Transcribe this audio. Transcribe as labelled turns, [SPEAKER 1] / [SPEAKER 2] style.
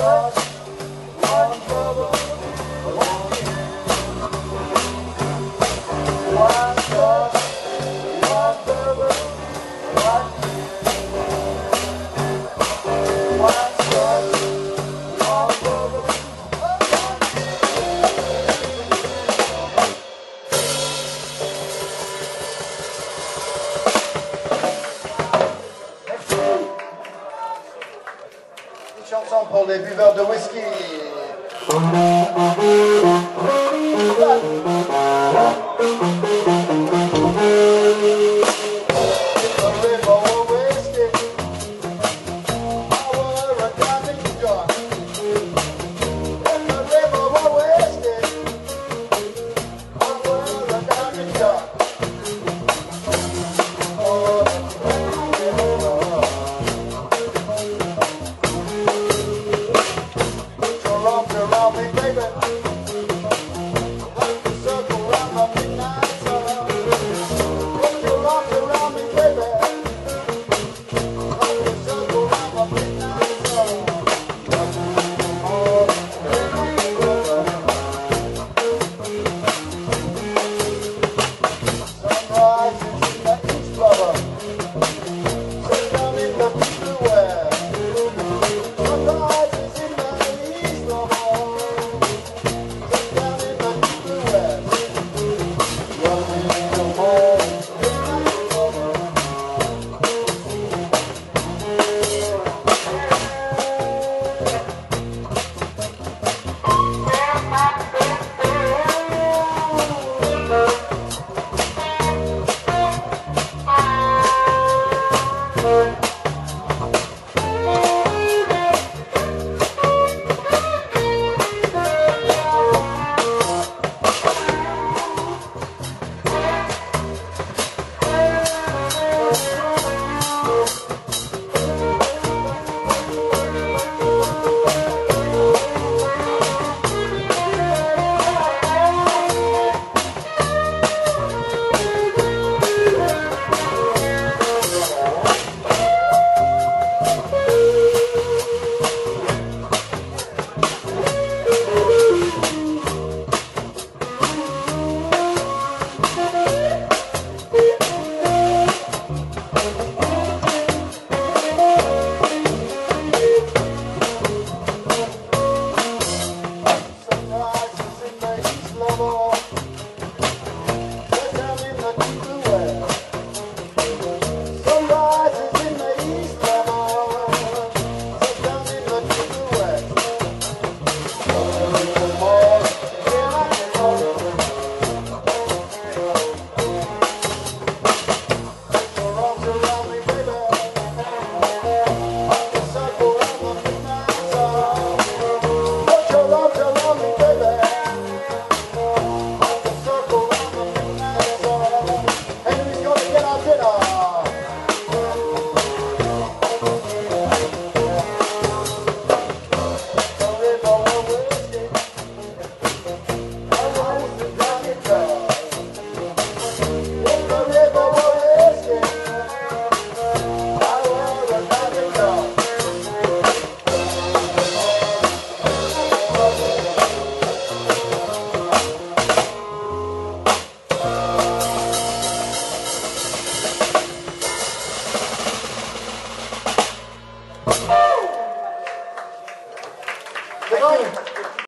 [SPEAKER 1] Oh. Pour les buveurs de whisky. Amen.